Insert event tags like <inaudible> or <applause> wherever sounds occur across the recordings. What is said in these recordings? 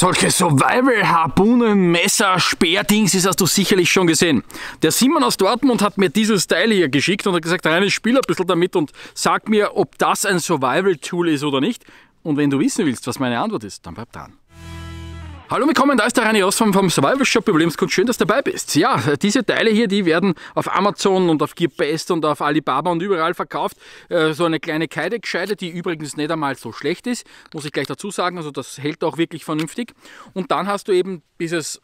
Solche Survival-Harpunen, Messer, Speerdings, das hast du sicherlich schon gesehen. Der Simon aus Dortmund hat mir dieses Teil hier geschickt und hat gesagt, Reine, spiel ein bisschen damit und sag mir, ob das ein Survival-Tool ist oder nicht. Und wenn du wissen willst, was meine Antwort ist, dann bleib dran. Hallo, willkommen, da ist der Reini Oswald vom Survival Shop Überlebenskunst. Schön, dass du dabei bist. Ja, diese Teile hier, die werden auf Amazon und auf Gearbest und auf Alibaba und überall verkauft. Äh, so eine kleine Keidegescheide, die übrigens nicht einmal so schlecht ist, muss ich gleich dazu sagen. Also das hält auch wirklich vernünftig. Und dann hast du eben dieses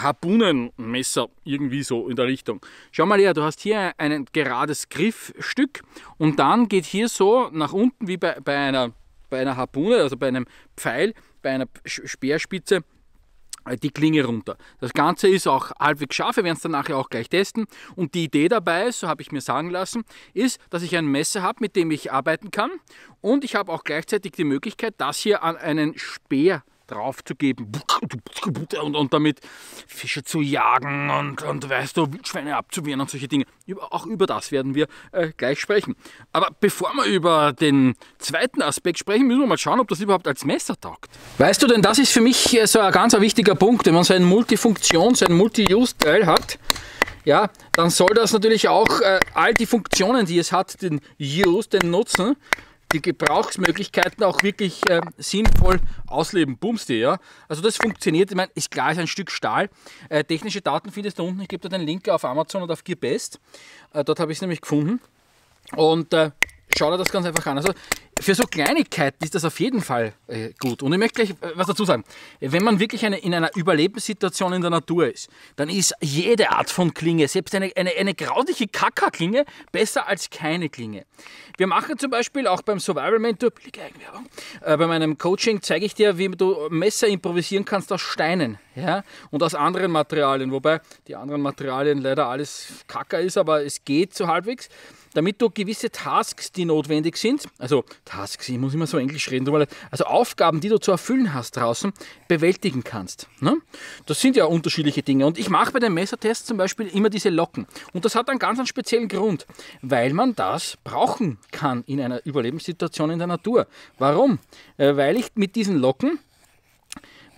Harpunenmesser irgendwie so in der Richtung. Schau mal her, du hast hier ein gerades Griffstück und dann geht hier so nach unten wie bei, bei, einer, bei einer Harpune, also bei einem Pfeil, bei einer Speerspitze die Klinge runter. Das Ganze ist auch halbwegs scharf, wir werden es dann nachher auch gleich testen. Und die Idee dabei, so habe ich mir sagen lassen, ist, dass ich ein Messer habe, mit dem ich arbeiten kann. Und ich habe auch gleichzeitig die Möglichkeit, das hier an einen Speer drauf zu geben und, und damit Fische zu jagen und, und weißt du, Wildschweine abzuwehren und solche Dinge. Auch über das werden wir äh, gleich sprechen. Aber bevor wir über den zweiten Aspekt sprechen, müssen wir mal schauen, ob das überhaupt als Messer taugt. Weißt du, denn das ist für mich äh, so ein ganz wichtiger Punkt, wenn man so ein Multifunktion, so ein Multi-Use-Teil hat, ja, dann soll das natürlich auch äh, all die Funktionen, die es hat, den Use, den Nutzen, die Gebrauchsmöglichkeiten auch wirklich äh, sinnvoll ausleben. Bumsti, ja. Also das funktioniert. Ich meine, ist klar, ist ein Stück Stahl. Äh, technische Daten findest du unten. Ich gebe dir den Link auf Amazon und auf Gearbest. Äh, dort habe ich es nämlich gefunden. Und äh, schau dir das ganz einfach an. Also für so Kleinigkeiten ist das auf jeden Fall äh, gut. Und ich möchte gleich äh, was dazu sagen. Wenn man wirklich eine, in einer Überlebenssituation in der Natur ist, dann ist jede Art von Klinge, selbst eine, eine, eine grausliche Kackerklinge, besser als keine Klinge. Wir machen zum Beispiel auch beim Survival Mentor, äh, bei meinem Coaching zeige ich dir, wie du Messer improvisieren kannst aus Steinen ja, und aus anderen Materialien. Wobei die anderen Materialien leider alles Kacker ist, aber es geht so halbwegs damit du gewisse Tasks, die notwendig sind, also Tasks, ich muss immer so Englisch reden, also Aufgaben, die du zu erfüllen hast draußen, bewältigen kannst. Ne? Das sind ja unterschiedliche Dinge. Und ich mache bei den Messertests zum Beispiel immer diese Locken. Und das hat einen ganz einen speziellen Grund, weil man das brauchen kann in einer Überlebenssituation in der Natur. Warum? Äh, weil ich mit diesen Locken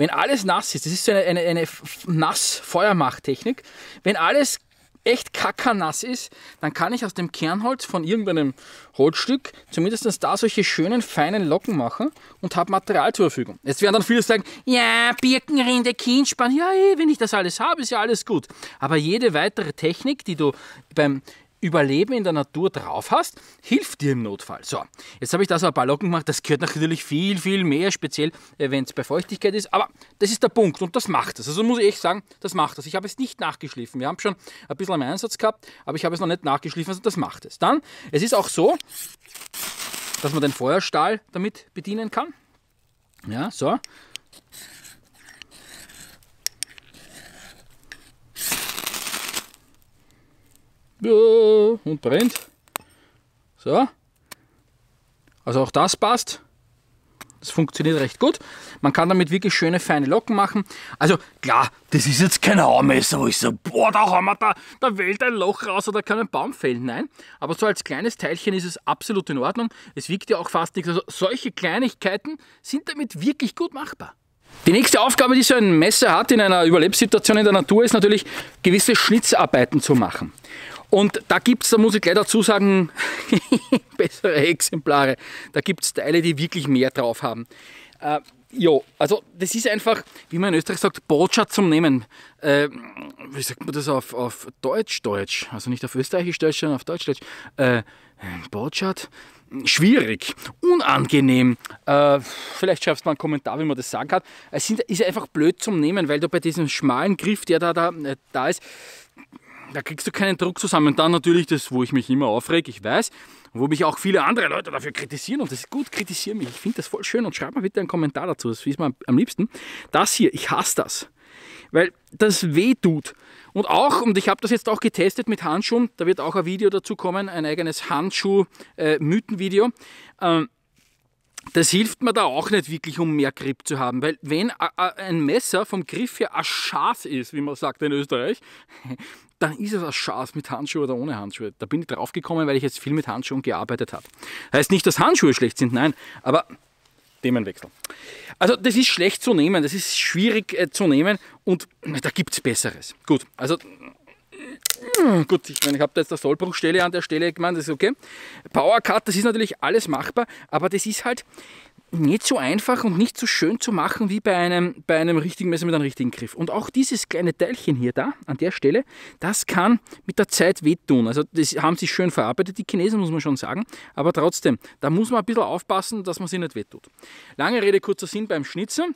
wenn alles nass ist, das ist so eine, eine, eine Nass-Feuermacht-Technik, wenn alles echt kackernass ist, dann kann ich aus dem Kernholz von irgendeinem Holzstück zumindest da solche schönen, feinen Locken machen und habe Material zur Verfügung. Jetzt werden dann viele sagen, ja, Birkenrinde, Kienspann, ja, eh, wenn ich das alles habe, ist ja alles gut. Aber jede weitere Technik, die du beim Überleben in der Natur drauf hast, hilft dir im Notfall. So, jetzt habe ich da so ein paar Locken gemacht. Das gehört natürlich viel, viel mehr, speziell äh, wenn es bei Feuchtigkeit ist. Aber das ist der Punkt und das macht es. Also muss ich echt sagen, das macht es. Ich habe es nicht nachgeschliffen. Wir haben schon ein bisschen am Einsatz gehabt, aber ich habe es noch nicht nachgeschliffen. Also das macht es. Dann, es ist auch so, dass man den Feuerstahl damit bedienen kann. Ja, so. Und brennt. So. Also auch das passt. Das funktioniert recht gut. Man kann damit wirklich schöne, feine Locken machen. Also klar, das ist jetzt kein Haumesser, wo ich so, boah, da haben wir da, da wählt ein Loch raus oder kann einen Baum fällen. Nein, aber so als kleines Teilchen ist es absolut in Ordnung. Es wiegt ja auch fast nichts. Also solche Kleinigkeiten sind damit wirklich gut machbar. Die nächste Aufgabe, die so ein Messer hat in einer Überlebenssituation in der Natur, ist natürlich, gewisse Schnitzarbeiten zu machen. Und da gibt es, da muss ich gleich dazu sagen, <laughs> bessere Exemplare. Da gibt es Teile, die wirklich mehr drauf haben. Äh, jo, also das ist einfach, wie man in Österreich sagt, Botschaft zum Nehmen. Äh, wie sagt man das auf, auf Deutsch, Deutsch? Also nicht auf Österreichisch, Deutsch, sondern auf Deutsch, Deutsch. Äh, Botschaft? Schwierig, unangenehm. Äh, vielleicht schreibst du mal einen Kommentar, wie man das sagen kann. Es sind, ist einfach blöd zum Nehmen, weil du bei diesem schmalen Griff, der da, da, äh, da ist, da kriegst du keinen Druck zusammen. Dann natürlich das, wo ich mich immer aufrege, ich weiß, wo mich auch viele andere Leute dafür kritisieren. Und das ist gut, kritisieren mich. Ich finde das voll schön und schreib mal bitte einen Kommentar dazu. Das ist mir am liebsten. Das hier, ich hasse das. Weil das weh tut. Und auch, und ich habe das jetzt auch getestet mit Handschuhen, da wird auch ein Video dazu kommen, ein eigenes Handschuh-Mythenvideo. Äh, ähm, das hilft mir da auch nicht wirklich, um mehr Grip zu haben, weil wenn ein Messer vom Griff her scharf ist, wie man sagt in Österreich, dann ist es scharf mit Handschuhe oder ohne Handschuhe. Da bin ich drauf gekommen, weil ich jetzt viel mit Handschuhen gearbeitet habe. Heißt nicht, dass Handschuhe schlecht sind, nein, aber Themenwechsel. Also das ist schlecht zu nehmen, das ist schwierig äh, zu nehmen und da gibt es Besseres. Gut, also Gut, ich, meine, ich habe da jetzt eine Sollbruchstelle an der Stelle gemeint, das ist okay. Power Cut, das ist natürlich alles machbar, aber das ist halt nicht so einfach und nicht so schön zu machen wie bei einem, bei einem richtigen Messer mit einem richtigen Griff. Und auch dieses kleine Teilchen hier da, an der Stelle, das kann mit der Zeit wehtun. Also das haben sie schön verarbeitet, die Chinesen, muss man schon sagen. Aber trotzdem, da muss man ein bisschen aufpassen, dass man sie nicht wehtut. Lange Rede, kurzer Sinn beim Schnitzen.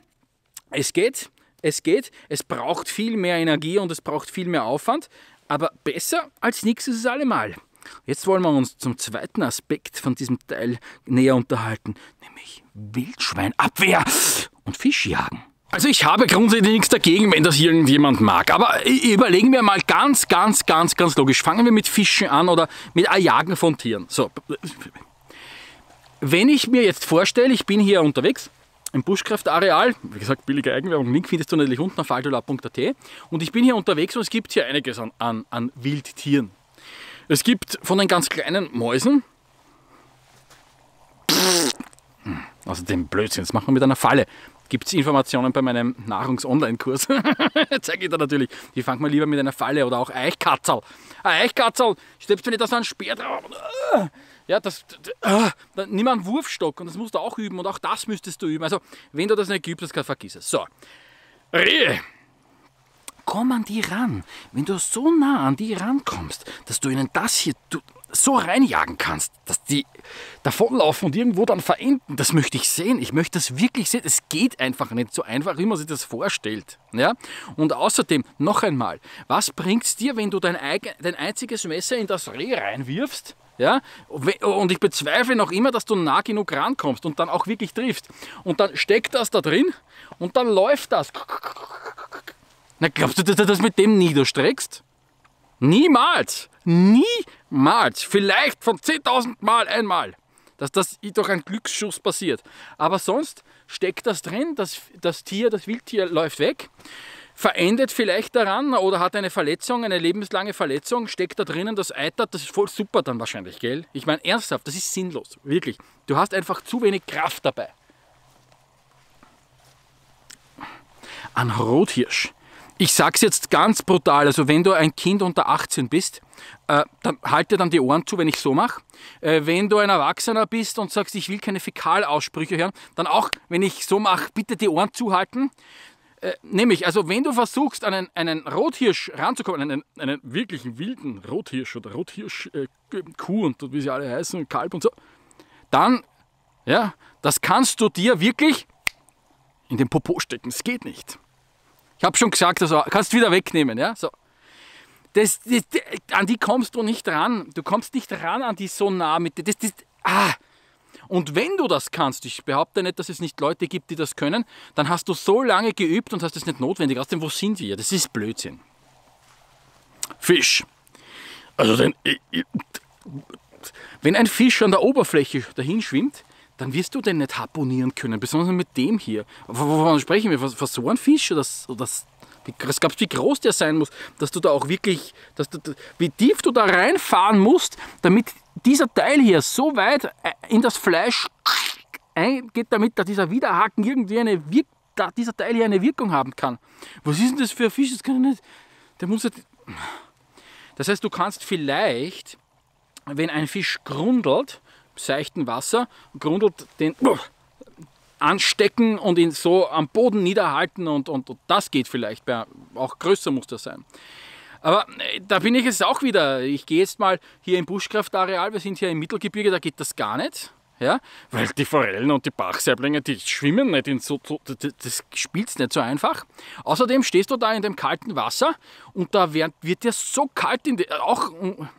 Es geht, es geht, es braucht viel mehr Energie und es braucht viel mehr Aufwand, aber besser als nichts ist es allemal. Jetzt wollen wir uns zum zweiten Aspekt von diesem Teil näher unterhalten, nämlich Wildschweinabwehr und Fischjagen. Also ich habe grundsätzlich nichts dagegen, wenn das irgendjemand mag. Aber überlegen wir mal ganz, ganz, ganz, ganz logisch. Fangen wir mit Fischen an oder mit Jagen von Tieren. So. Wenn ich mir jetzt vorstelle, ich bin hier unterwegs im Buschkraftareal, wie gesagt, billige Eigenwerbung, Link findest du natürlich unten auf faldola.at und ich bin hier unterwegs und es gibt hier einiges an, an, an Wildtieren. Es gibt von den ganz kleinen Mäusen, also den Blödsinn, das machen wir mit einer Falle. Gibt es Informationen bei meinem Nahrungs-Online-Kurs? <laughs> Zeige ich da natürlich. Die fangen wir lieber mit einer Falle oder auch Eichkatzel. Eichkatzel, selbst wenn ich da so einen Speer drauf. Ja, das, äh, nimm einen Wurfstock und das musst du auch üben und auch das müsstest du üben. Also, wenn du das nicht übst, das vergiss es. So, Rehe. Komm an die ran. Wenn du so nah an die rankommst, dass du ihnen das hier so reinjagen kannst, dass die davonlaufen und irgendwo dann verenden, das möchte ich sehen. Ich möchte das wirklich sehen. Es geht einfach nicht so einfach, wie man sich das vorstellt. Ja? Und außerdem, noch einmal, was bringt es dir, wenn du dein, eigen, dein einziges Messer in das Reh reinwirfst? Ja? Und ich bezweifle noch immer, dass du nah genug rankommst und dann auch wirklich triffst. Und dann steckt das da drin und dann läuft das. Na, glaubst du, dass du das mit dem niederstreckst? Niemals! Niemals! Vielleicht von 10.000 Mal einmal, dass das durch einen Glücksschuss passiert. Aber sonst steckt das drin, das, das Tier, das Wildtier läuft weg verendet vielleicht daran oder hat eine Verletzung, eine lebenslange Verletzung, steckt da drinnen, das eitert, das ist voll super dann wahrscheinlich, gell? Ich meine, ernsthaft, das ist sinnlos, wirklich. Du hast einfach zu wenig Kraft dabei. Ein Rothirsch. Ich sag's jetzt ganz brutal, also wenn du ein Kind unter 18 bist, äh, dann halte dann die Ohren zu, wenn ich so mache. Äh, wenn du ein Erwachsener bist und sagst, ich will keine Fäkalaussprüche hören, dann auch, wenn ich so mache, bitte die Ohren zuhalten. Äh, nämlich, also wenn du versuchst, an einen, einen Rothirsch ranzukommen, einen, einen wirklichen wilden Rothirsch oder Rothirsch-Kuh äh, und wie sie alle heißen, Kalb und so, dann, ja, das kannst du dir wirklich in den Popo stecken. Es geht nicht. Habe schon gesagt, also kannst du wieder wegnehmen, ja, so. Das, das, an die kommst du nicht ran. Du kommst nicht ran an die so nah mit. Das, das, ah, und wenn du das kannst, ich behaupte nicht, dass es nicht Leute gibt, die das können, dann hast du so lange geübt und hast es nicht notwendig. Außerdem, wo sind wir? Das ist Blödsinn. Fisch. Also, den, wenn ein Fisch an der Oberfläche dahin schwimmt, dann wirst du den nicht harponieren können, besonders mit dem hier. Wovon sprechen wir? Von so einem Fisch? Oder es gab wie groß der sein muss, dass du da auch wirklich, dass du, wie tief du da reinfahren musst, damit dieser Teil hier so weit äh, in das Fleisch eingeht, damit da dieser Widerhaken irgendwie eine Wirk da dieser Teil hier eine Wirkung haben kann. Was ist denn das für ein Fisch? Das kann ich nicht. Der muss halt das heißt, du kannst vielleicht, wenn ein Fisch grundelt, seichten Wasser, grundelt den anstecken und ihn so am Boden niederhalten und, und, und das geht vielleicht. Auch größer muss das sein. Aber äh, da bin ich jetzt auch wieder. Ich gehe jetzt mal hier im Buschkraftareal. Wir sind hier im Mittelgebirge, da geht das gar nicht. Ja, weil die Forellen und die Bachsaiblinge, die schwimmen nicht in so, das, das spielt nicht so einfach. Außerdem stehst du da in dem kalten Wasser und da wird, wird dir so kalt, die, auch,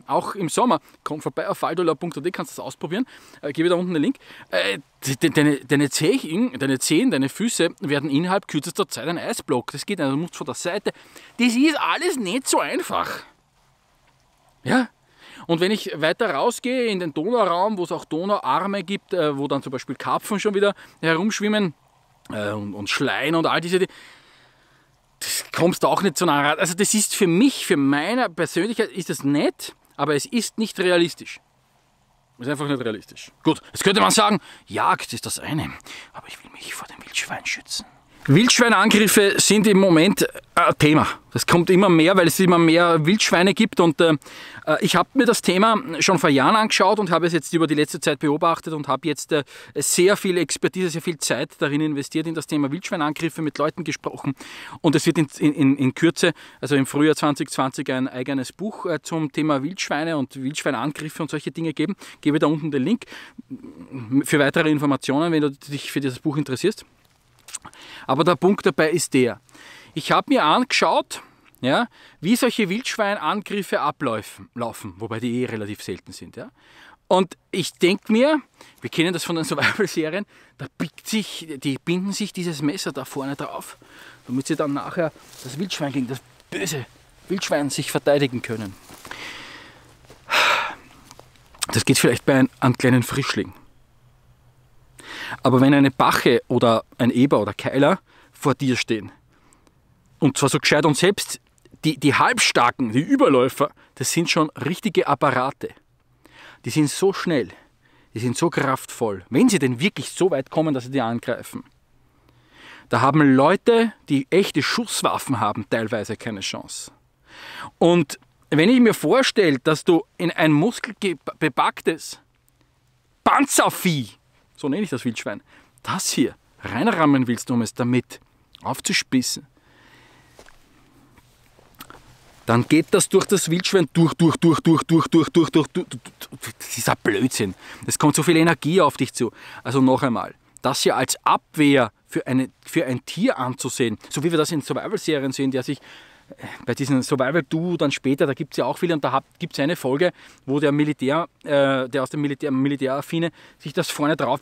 auch im Sommer. Komm vorbei auf faldola.at, kannst du das ausprobieren. Äh, gebe da unten den Link. Äh, deine, deine, Zehen, deine Zehen, deine Füße werden innerhalb kürzester Zeit ein Eisblock. Das geht nicht, du musst von der Seite. Das ist alles nicht so einfach. Ja, und wenn ich weiter rausgehe in den Donauraum, wo es auch Donauarme gibt, äh, wo dann zum Beispiel Karpfen schon wieder herumschwimmen äh, und, und Schleien und all diese, das kommst du auch nicht so nah ran. Also das ist für mich, für meine Persönlichkeit, ist das nett, aber es ist nicht realistisch. Ist einfach nicht realistisch. Gut, jetzt könnte man sagen, Jagd ist das eine, aber ich will mich vor dem Wildschwein schützen. Wildschweinangriffe sind im Moment ein Thema. Das kommt immer mehr, weil es immer mehr Wildschweine gibt. Und äh, ich habe mir das Thema schon vor Jahren angeschaut und habe es jetzt über die letzte Zeit beobachtet und habe jetzt äh, sehr viel Expertise, sehr viel Zeit darin investiert in das Thema Wildschweinangriffe, mit Leuten gesprochen. Und es wird in, in, in Kürze, also im Frühjahr 2020, ein eigenes Buch äh, zum Thema Wildschweine und Wildschweinangriffe und solche Dinge geben. Ich gebe da unten den Link für weitere Informationen, wenn du dich für dieses Buch interessierst. Aber der Punkt dabei ist der, ich habe mir angeschaut, ja, wie solche Wildschweinangriffe ablaufen, laufen, wobei die eh relativ selten sind. Ja. Und ich denke mir, wir kennen das von den <laughs> Survival-Serien, da biegt sich, die binden sich dieses Messer da vorne drauf, damit sie dann nachher das Wildschwein gegen das böse Wildschwein sich verteidigen können. Das geht vielleicht bei einem kleinen Frischling. Aber wenn eine Bache oder ein Eber oder Keiler vor dir stehen, und zwar so gescheit und selbst die, die Halbstarken, die Überläufer, das sind schon richtige Apparate. Die sind so schnell, die sind so kraftvoll, wenn sie denn wirklich so weit kommen, dass sie die angreifen. Da haben Leute, die echte Schusswaffen haben, teilweise keine Chance. Und wenn ich mir vorstelle, dass du in ein muskelbepacktes Panzervieh so nenne ich das Wildschwein, das hier reinrammen willst, um es damit aufzuspissen, dann geht das durch das Wildschwein durch, durch, durch, durch, durch, durch, durch, durch, durch. Das ist ein Blödsinn. Es kommt so viel Energie auf dich zu. Also noch einmal, das hier als Abwehr für, eine, für ein Tier anzusehen, so wie wir das in Survival-Serien sehen, der sich bei diesen Survival Duo dann später, da gibt es ja auch viele und da gibt es eine Folge, wo der Militär, äh, der aus dem Militär, Militäraffine sich das vorne drauf,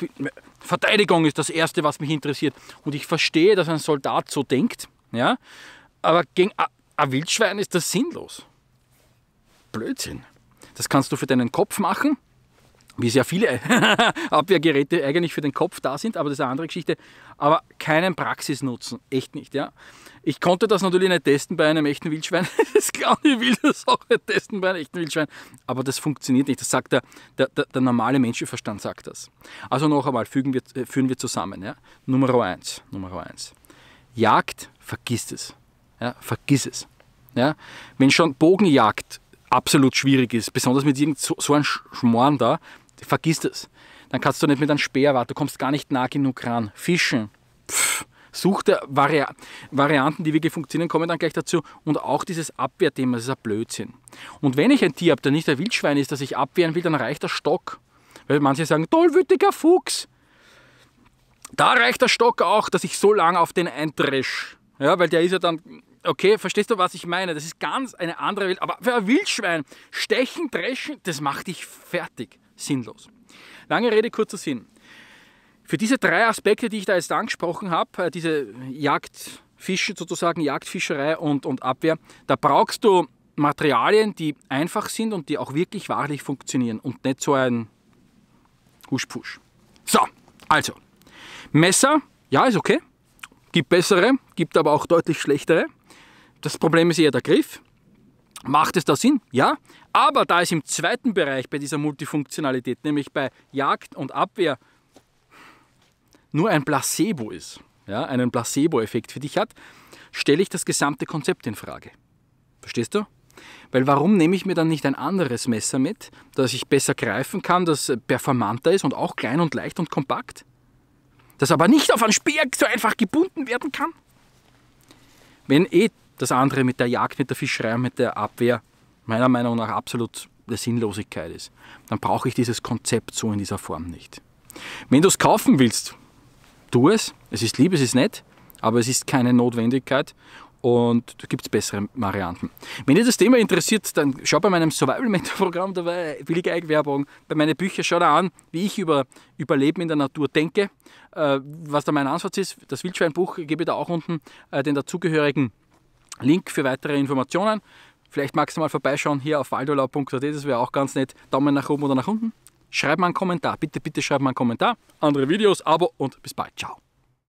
Verteidigung ist das Erste, was mich interessiert. Und ich verstehe, dass ein Soldat so denkt, ja, aber gegen ein Wildschwein ist das sinnlos. Blödsinn. Das kannst du für deinen Kopf machen, wie sehr viele <laughs> Abwehrgeräte eigentlich für den Kopf da sind, aber das ist eine andere Geschichte. Aber keinen Praxisnutzen, echt nicht. Ja? Ich konnte das natürlich nicht testen bei einem echten Wildschwein. <laughs> Das kann ich will das auch nicht testen bei einem echten Wildschwein. Aber das funktioniert nicht. Das sagt der, der, der, der normale Menschenverstand sagt das. Also noch einmal, fügen wir, äh, führen wir zusammen. Ja? Nummer eins. Nummer eins. Jagd, vergiss es. Ja? Vergiss es. Ja? Wenn schon Bogenjagd absolut schwierig ist, besonders mit irgend so, so einem Schmoren da, vergiss es. Dann kannst du nicht mit einem Speer warten, du kommst gar nicht nah genug ran. Fischen, pff, such dir Vari Varianten, die wirklich funktionieren, kommen dann gleich dazu. Und auch dieses Abwehrthema, das ist ein Blödsinn. Und wenn ich ein Tier habe, der nicht ein Wildschwein ist, das ich abwehren will, dann reicht der Stock. Weil manche sagen, tollwütiger Fuchs. Da reicht der Stock auch, dass ich so lange auf den eindresch. Ja, weil der ist ja dann, okay, verstehst du, was ich meine? Das ist ganz eine andere Welt. Aber für ein Wildschwein, stechen, dreschen, das macht dich fertig. Sinnlos. Lange Rede, kurzer Sinn. Für diese drei Aspekte, die ich da jetzt angesprochen habe, äh, diese Jagdfische sozusagen, Jagdfischerei und, und Abwehr, da brauchst du Materialien, die einfach sind und die auch wirklich wahrlich funktionieren und nicht so ein Huschpusch. So, also, Messer, ja, ist okay. Gibt bessere, gibt aber auch deutlich schlechtere. Das Problem ist eher der Griff. Macht es da Sinn? Ja. Aber da es im zweiten Bereich bei dieser Multifunktionalität, nämlich bei Jagd und Abwehr, nur ein Placebo ist, ja, einen Placebo-Effekt für dich hat, stelle ich das gesamte Konzept in Frage. Verstehst du? Weil warum nehme ich mir dann nicht ein anderes Messer mit, das ich besser greifen kann, das performanter ist und auch klein und leicht und kompakt? Das aber nicht auf einen Speer so einfach gebunden werden kann? Wenn eh das andere mit der Jagd, mit der Fischerei, mit der Abwehr meiner Meinung nach absolut der Sinnlosigkeit ist, dann brauche ich dieses Konzept so in dieser Form nicht. Wenn du es kaufen willst, tu es. Es ist lieb, es ist nett, aber es ist keine Notwendigkeit und da gibt es bessere Varianten. Wenn dir das Thema interessiert, dann schau bei meinem Survival Mentor Programm dabei, billige Eigenwerbung, bei meinen Büchern, schau da an, wie ich über Überleben in der Natur denke, äh, was da mein Ansatz ist. Das Wildschweinbuch gebe ich da auch unten äh, den dazugehörigen Link für weitere Informationen. Vielleicht magst du mal vorbeischauen hier auf waldolau.at, das wäre auch ganz nett. Daumen nach oben oder nach unten. Schreib mal einen Kommentar, bitte, bitte schreib mal einen Kommentar. Andere Videos, Abo und bis bald. Ciao.